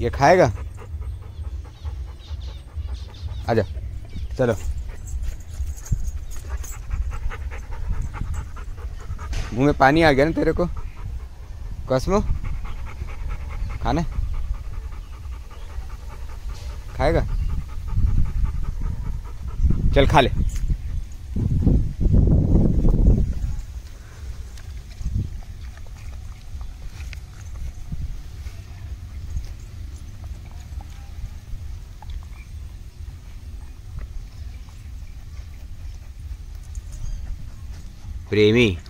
ये खाएगा? आजा, चलो। मुँह में पानी आ गया ना तेरे को? कसमो, खाना? खाएगा? चल खा ले। Прими.